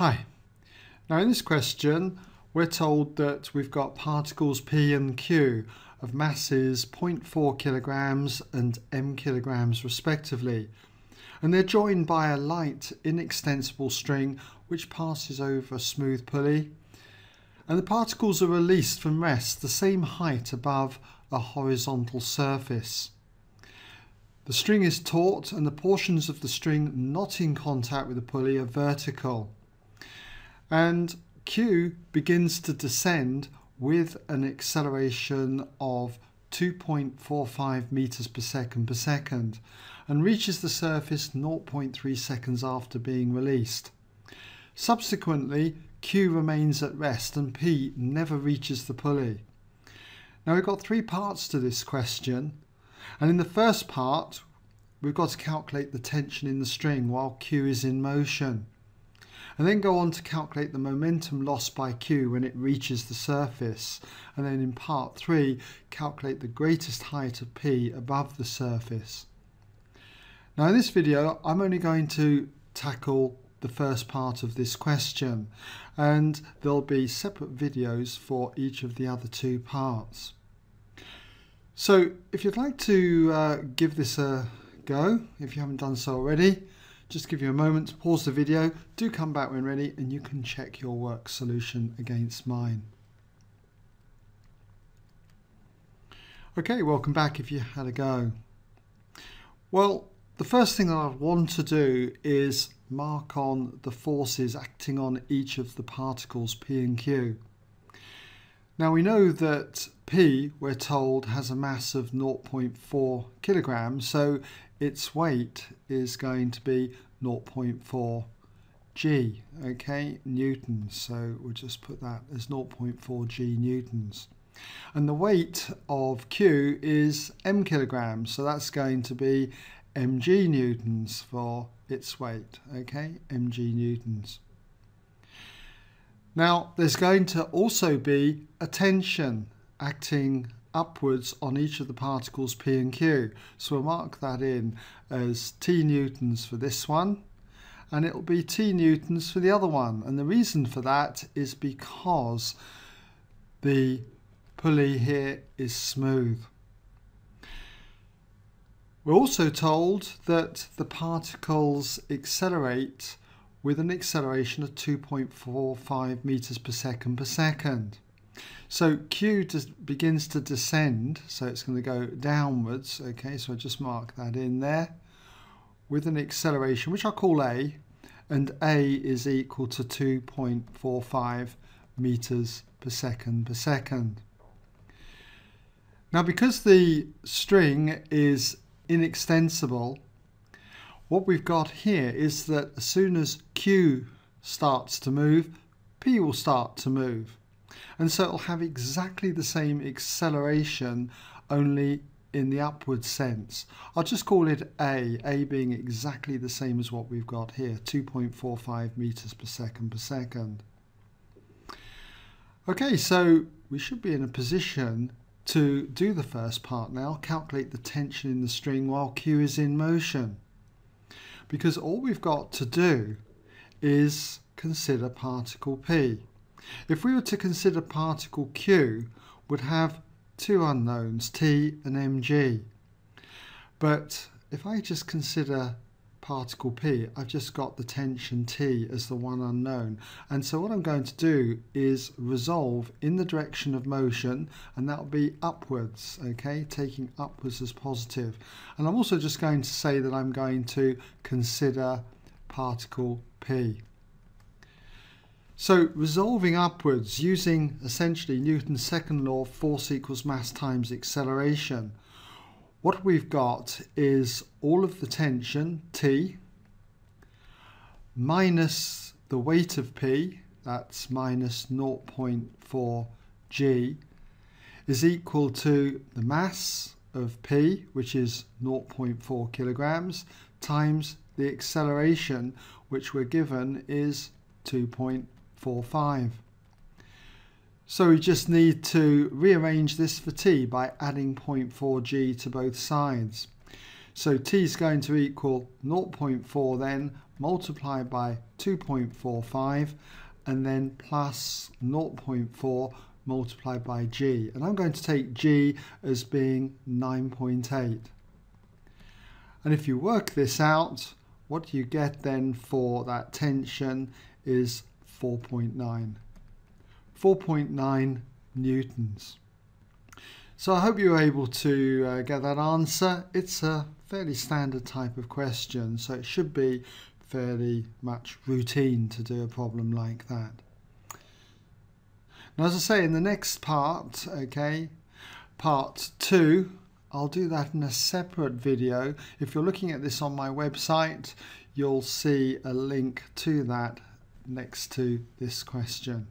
Hi. Now in this question we're told that we've got particles P and Q of masses 0.4 kilograms and m kilograms respectively and they're joined by a light inextensible string which passes over a smooth pulley and the particles are released from rest the same height above a horizontal surface. The string is taut and the portions of the string not in contact with the pulley are vertical and Q begins to descend with an acceleration of 2.45 meters per second per second and reaches the surface 0.3 seconds after being released. Subsequently, Q remains at rest and P never reaches the pulley. Now we've got three parts to this question and in the first part we've got to calculate the tension in the string while Q is in motion and then go on to calculate the momentum lost by Q when it reaches the surface and then in part 3 calculate the greatest height of P above the surface. Now in this video I'm only going to tackle the first part of this question and there'll be separate videos for each of the other two parts. So if you'd like to uh, give this a go, if you haven't done so already, just give you a moment to pause the video, do come back when ready and you can check your work solution against mine. Okay, welcome back if you had a go. Well, the first thing that I want to do is mark on the forces acting on each of the particles P and Q. Now we know that P, we're told, has a mass of 0.4 kilograms, so its weight is going to be 0.4 G, okay, newtons. So we'll just put that as 0.4 G newtons. And the weight of Q is m kilograms, so that's going to be mg newtons for its weight, okay, mg newtons. Now there's going to also be a tension acting upwards on each of the particles P and Q. So we'll mark that in as T newtons for this one and it'll be T newtons for the other one. And the reason for that is because the pulley here is smooth. We're also told that the particles accelerate with an acceleration of 2.45 meters per second per second. So Q begins to descend, so it's going to go downwards. Okay, so I just mark that in there with an acceleration, which I'll call A, and A is equal to 2.45 meters per second per second. Now, because the string is inextensible, what we've got here is that as soon as Q starts to move, P will start to move and so it'll have exactly the same acceleration only in the upward sense. I'll just call it A, A being exactly the same as what we've got here, 2.45 meters per second per second. Okay, so we should be in a position to do the first part now, calculate the tension in the string while Q is in motion. Because all we've got to do is consider particle P. If we were to consider particle Q would have two unknowns, T and mg. But if I just consider particle P, I've just got the tension T as the one unknown. And so what I'm going to do is resolve in the direction of motion, and that will be upwards, okay, taking upwards as positive. And I'm also just going to say that I'm going to consider particle P. So resolving upwards using essentially Newton's second law, force equals mass times acceleration, what we've got is all of the tension, T, minus the weight of P, that's minus 0.4 G, is equal to the mass of P, which is 0.4 kilograms, times the acceleration, which we're given is 2.4 4, 5. So we just need to rearrange this for t by adding 0.4g to both sides. So t is going to equal 0.4 then multiplied by 2.45 and then plus 0.4 multiplied by g. And I'm going to take g as being 9.8. And if you work this out, what do you get then for that tension is 4.9. 4.9 newtons. So I hope you were able to uh, get that answer. It's a fairly standard type of question, so it should be fairly much routine to do a problem like that. Now, as I say, in the next part, okay, part two, I'll do that in a separate video. If you're looking at this on my website, you'll see a link to that next to this question.